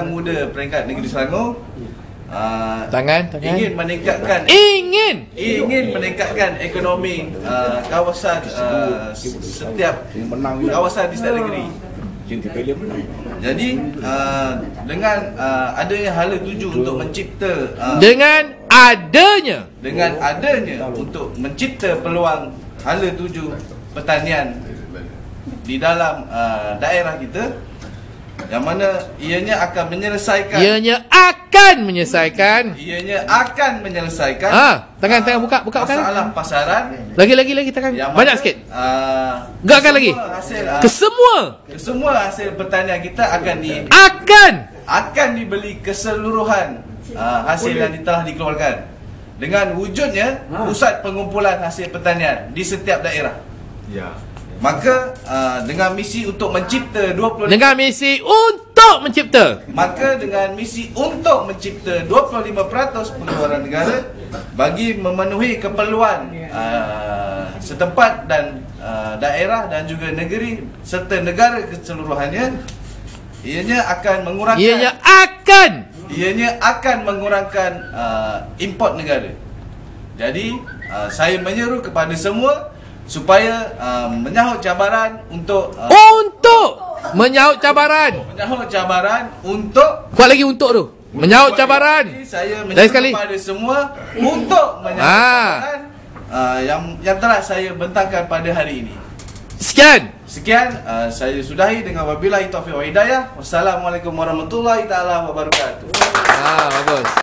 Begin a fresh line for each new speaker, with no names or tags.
muda peringkat negeri Selangor. Uh,
Tangan, tangan.
ingin meningkatkan
Ingin.
ingin meningkatkan ekonomi uh, kawasan uh, setiap kawasan di setiap negeri. Jadi uh, dengan uh, adanya hala tuju untuk mencipta uh,
dengan adanya.
dengan adanya untuk mencipta peluang hala tuju pertanian di dalam uh, daerah kita yang mana ianya akan menyelesaikan
ianya akan menyelesaikan.
Ianya akan menyelesaikan
Ah, tangan, tangan, buka, buka, buka.
masalah pasaran.
Lagi lagi lagi tangan.
Yang
banyak
mana,
sikit.
uh,
Gerakkan
kesemua
lagi.
hasil uh,
kesemua.
Kesemua hasil pertanian kita akan di
akan.
akan dibeli keseluruhan uh, hasil yang telah dikeluarkan. Dengan wujudnya pusat pengumpulan hasil pertanian di setiap daerah.
Ya.
Maka uh, dengan misi untuk mencipta 25
dengan misi untuk mencipta
maka dengan misi untuk mencipta 25% pengeluaran negara bagi memenuhi keperluan uh, setempat dan uh, daerah dan juga negeri serta negara keseluruhannya ianya akan mengurangkan
ianya akan
ianya akan mengurangkan uh, import negara. Jadi uh, saya menyeru kepada semua supaya uh, menyahut cabaran untuk uh,
untuk menyahut cabaran
menyahut cabaran untuk
kuat lagi untuk tu menyahut cabaran
saya
sekali.
kepada semua untuk menyahut
Ah.
cabaran uh, yang yang telah saya bentangkan pada hari ini.
sekian
Sekian uh, saya sudahi dengan wabillahi taufiq wa hidayah. Wassalamualaikum warahmatullahi taala wabarakatuh.
ah bagus